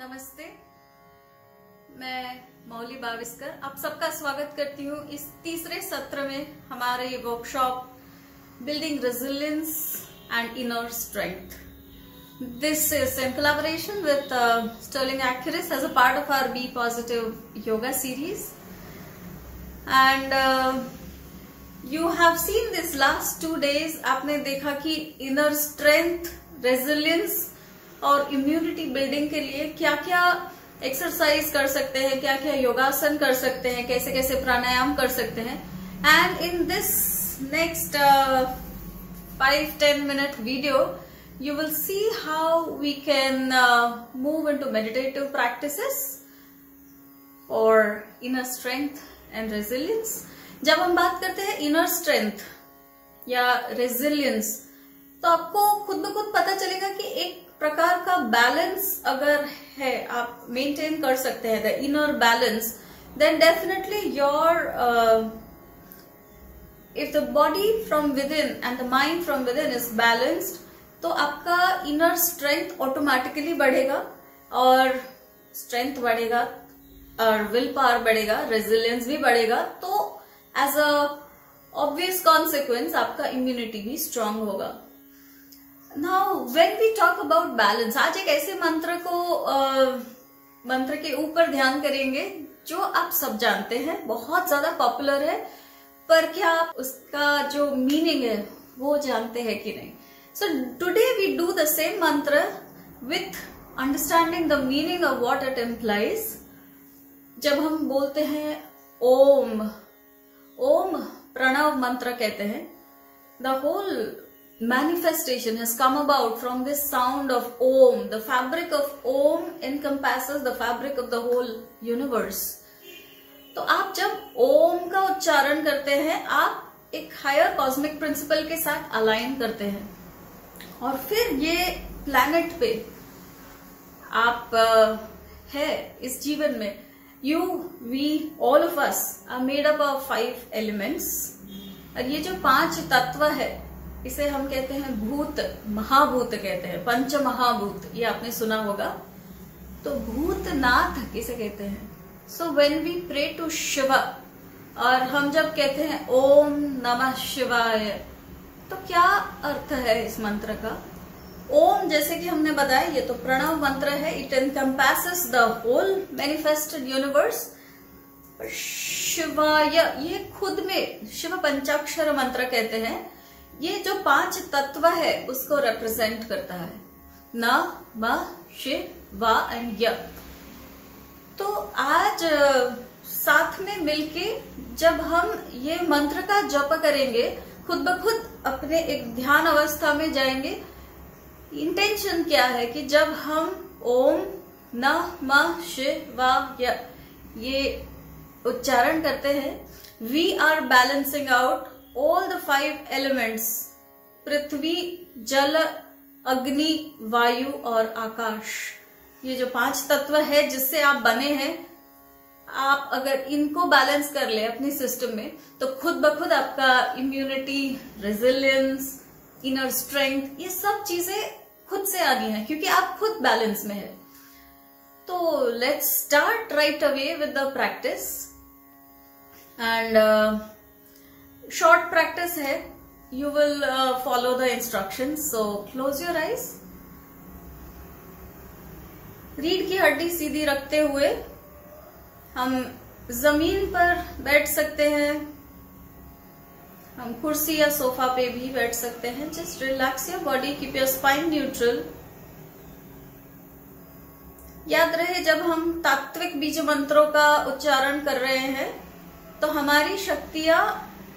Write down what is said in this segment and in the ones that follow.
नमस्ते। मैं मौली बाविस्कर, आप सबका स्वागत करती हूँ इस तीसरे सत्र में हमारे ये workshop building resilience and inner strength this is in collaboration with Sterling Accuris as a part of our B positive yoga series and you have seen this last two days आपने देखा कि इनर स्ट्रेंथ रेजिलियंस और immunity building के लिए क्या क्या exercise कर सकते हैं क्या क्या योगासन कर सकते हैं कैसे कैसे प्राणायाम कर सकते हैं and in this next five ten minute video you will see how we can uh, move into meditative practices for inner strength and resilience. जब हम बात करते हैं इनर स्ट्रेंथ या रेजिलियंस तो आपको खुद ब चलेगा कि एक प्रकार का बैलेंस अगर है, आप मेंटेन कर सकते हैं the inner balance then definitely your if the body from within and the mind from within is balanced तो आपका इनर स्ट्रेंथ ऑटोमेटिकली बढ़ेगा और स्ट्रेंथ बढ़ेगा, और विल पावर बढ़ेगा रेजिलियंस भी बढ़ेगा तो एज अ ऑब्वियस कॉन्सिक्वेंस आपका इम्यूनिटी भी स्ट्रांग होगा। Now when we talk about balance आज एक ऐसे मंत्र को uh, मंत्र के ऊपर ध्यान करेंगे जो आप सब जानते हैं बहुत ज़्यादा पॉपुलर है पर क्या आप उसका जो मीनिंग है वो जानते हैं कि नहीं? So today we do the same mantra with understanding the meaning of what it implies जब हम बोलते हैं ओम ओम प्रणव मंत्र कहते हैं the whole manifestation has come about from this sound of Om. The fabric of Om encompasses the fabric of the whole universe. तो आप जब ओम का उच्चारण करते हैं, आप एक हायर कॉस्मिक प्रिंसिपल के साथ अलाइन करते हैं और फिर ये प्लैनेट पे आप है, इस जीवन में you we all of us are made up of five elements और ये जो पाँच तत्व है इसे हम कहते हैं भूत, महाभूत कहते हैं पंच महाभूत ये आपने सुना होगा। तो भूतनाथ किसे कहते हैं? So when we pray to Shiva और हम जब कहते हैं ओम नमः शिवाय तो क्या अर्थ है इस मंत्र का? ओम जैसे कि हमने बताया, ये तो प्रणव मंत्र है। It an encompasses the whole manifested universe Shivaya, ये खुद में, शिव पंचाक्षर मंत्र कहते हैं। ये जो पाँच तत्व है, उसको रिप्रेजेंट करता है। न, म, शि, व, एंड य। तो आज, साथ में मिलके जब हम ये मंत्र का जप करेंगे, खुद ब खुद अपने एक ध्यान अवस्था में जाएँगे इंटेंशन क्या है कि जब हम ओम, न, म शिव व, ये उच्चारण करते हैं we are balancing out all the five elements पृथ्वी, जल, अग्नि, वायु और आकाश। ये जो पाँच तत्व है, जिससे आप बने हैं, आप अगर इनको बैलेंस कर ले अपने सिस्टम में तो खुद ब खुद आपका इम्यूनिटी रेजिलियंस इनर स्ट्रेंथ ये सब चीज़ें खुद से आनी है, क्योंकि आप खुद बैलेंस में है। तो let's start right away with the practice and short practice है you will uh, follow the instructions. So close your eyes. रीढ़ की हड्डी सीधी रखते हुए हम ज़मीन पर बैठ सकते हैं। हम कुर्सी या सोफा पे भी बैठ सकते हैं। Just relax your body keep your spine neutral याद रहे जब हम तात्विक बीज मंत्रों का उच्चारण कर रहे हैं तो हमारी शक्तियाँ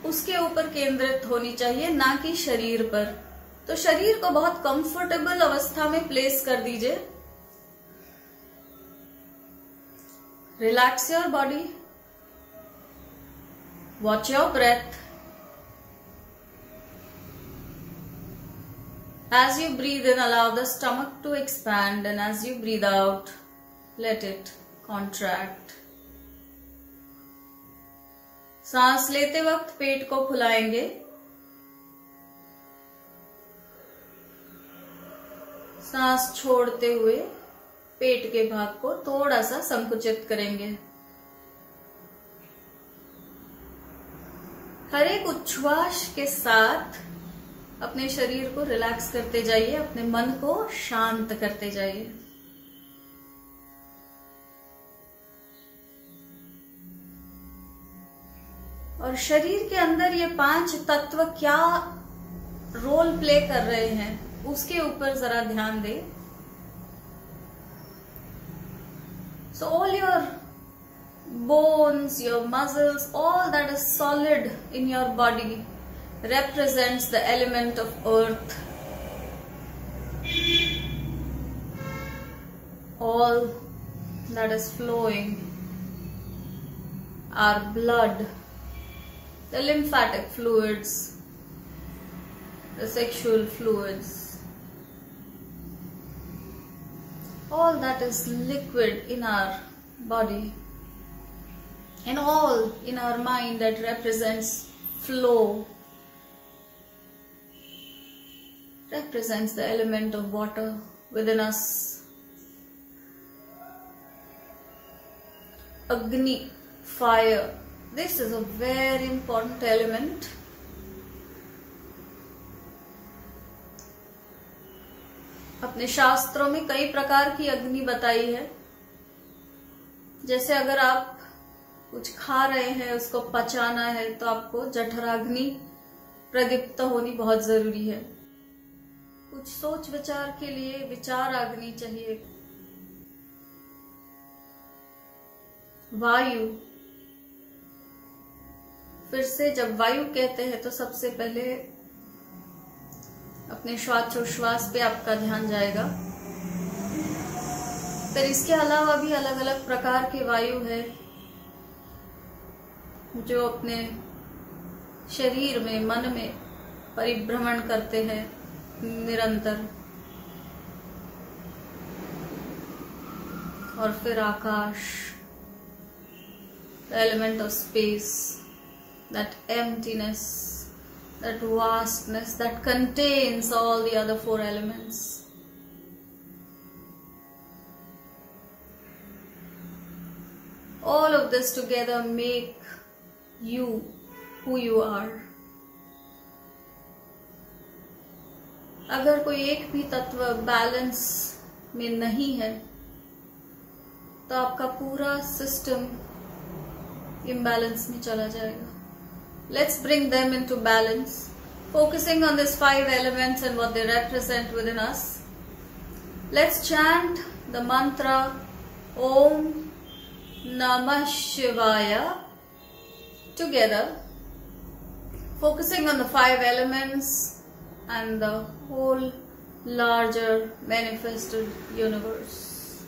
उसके ऊपर केंद्रित होनी चाहिए, ना कि शरीर पर। तो शरीर को बहुत कंफर्टेबल अवस्था में प्लेस कर दीजिए। Relax your body watch your breath as you breathe in allow the stomach to expand and as you breathe out let it contract सांस लेते वक्त पेट को फुलाएँगे। सांस छोड़ते हुए पेट के भाग को थोड़ा सा संकुचित करेंगे। हर एक उच्छ्वास के साथ अपने शरीर को रिलैक्स करते जाइए, अपने मन को शांत करते जाइए। और शरीर के अंदर ये पाँच तत्व क्या रोल प्ले कर रहे हैं, उसके ऊपर जरा ध्यान दे। So all your bones your muscles all that is solid in your body represent the element of earth all that is flowing are blood the lymphatic fluids, the sexual fluids, all that is liquid in our body and all in our mind that represents flow represents the element of water within us. Agni, fire. This is a very important element. अपने शास्त्रों में कई प्रकार की अग्नि बताई है। जैसे अगर आप कुछ खा रहे हैं, उसको पचाना है तो आपको जठराग्नि प्रदीप्त होनी बहुत ज़रूरी है। कुछ सोच विचार के लिए विचार अग्नि चाहिए। वायु फिर से जब वायु कहते हैं तो सबसे पहले अपने श्वासोश्वास पे आपका ध्यान जाएगा। फिर इसके अलावा भी अलग अलग प्रकार के वायु है, जो अपने शरीर में, मन में परिभ्रमण करते हैं, निरंतर। और फिर आकाश element of space that emptiness that vastness that contains all the other four elements all of this together make you who you are. अगर कोई एक भी तत्व बैलेंस में नहीं है तो आपका पूरा सिस्टम इम्बैलेंस में चला जाएगा। Let's bring them into balance focusing on these five elements and what they represent within us. Let's chant the mantra Om Namah Shivaya together, focusing on the five elements and the whole larger manifested universe.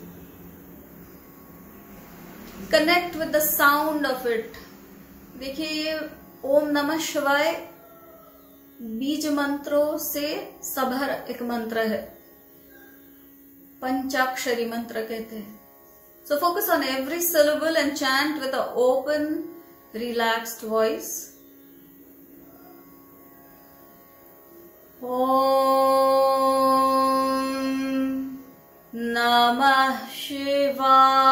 Connect with the sound of it. देखिए ये ओम नमः शिवाय। बीज मंत्रों से सभर एक मंत्र है। पंचाक्षरी मंत्र कहते हैं। So focus on every syllable and chant with open relaxed voice Om Namah Shivaya.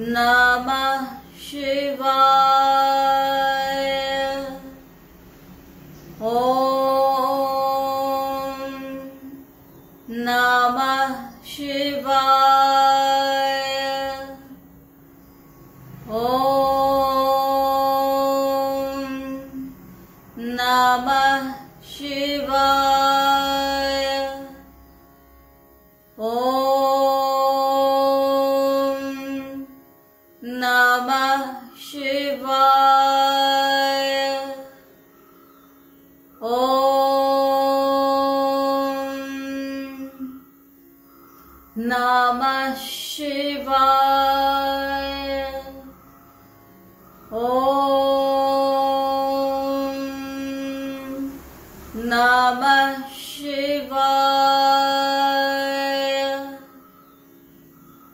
नमः शिवा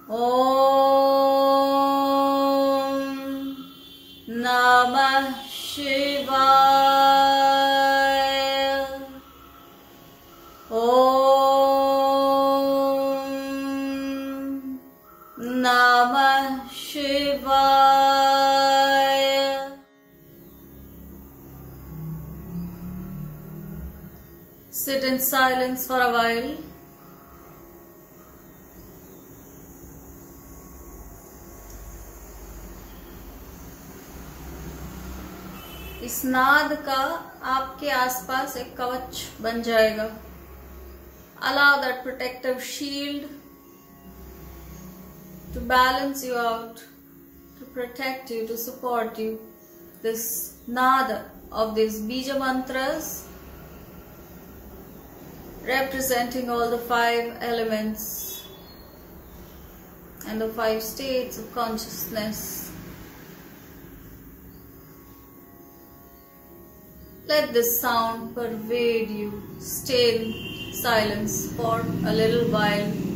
어. इस नाद का आपके आसपास एक कवच बन जाएगा। Allow that protective shield to balance you out to protect you to support you this नाद ऑफ़ दिस बीज मंत्र representing all the five elements and the five states of consciousness. Let this sound pervade you. Stay in silence for a little while.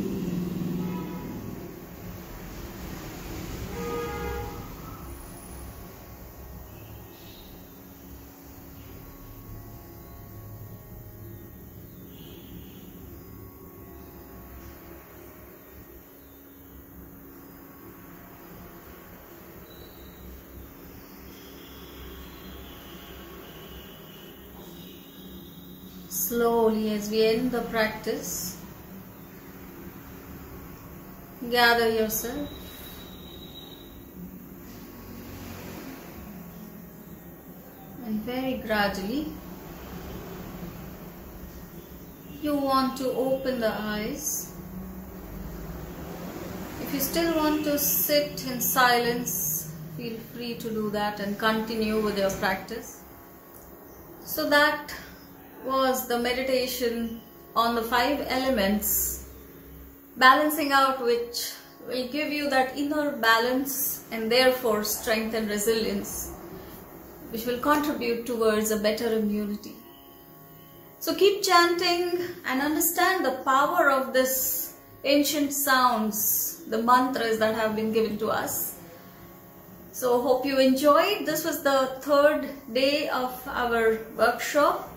Slowly, as we end the practice, gather yourself. And very gradually, you want to open the eyes. If you still want to sit in silence, feel free to do that and continue with your practice. So that was the meditation on the five elements, balancing out which will give you that inner balance and therefore strength and resilience, which will contribute towards a better immunity. So keep chanting and understand the power of this ancient sounds, the mantras that have been given to us. So hope you enjoyed. This was the third day of our workshop.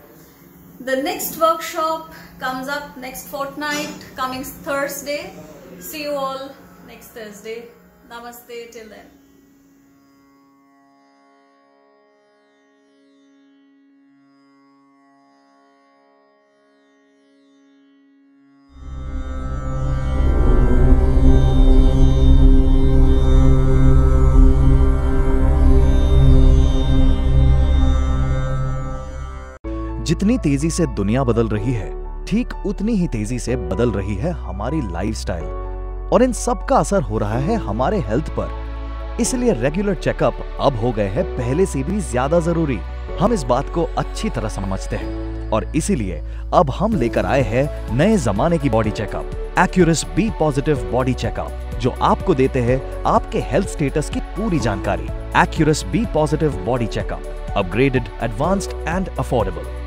The next workshop comes up next fortnight, coming Thursday. See you all next Thursday. Namaste till then. जितनी तेज़ी से दुनिया बदल रही है, ठीक उतनी ही तेज़ी से बदल रही है हमारी लाइफस्टाइल और इन सब का असर हो रहा है हमारे हेल्थ पर। इसलिए रेगुलर चेकअप अब हो गए हैं, पहले से भी ज़्यादा ज़रूरी। हम इस बात को अच्छी तरह समझते हैं। और इसीलिए अब हम लेकर आए हैं नए जमाने की body checkup Accuris B positive body checkup जो आपको देते हैं आपके हेल्थ स्टेटस की पूरी जानकारी। Accuris B positive body checkup upgraded advanced and affordable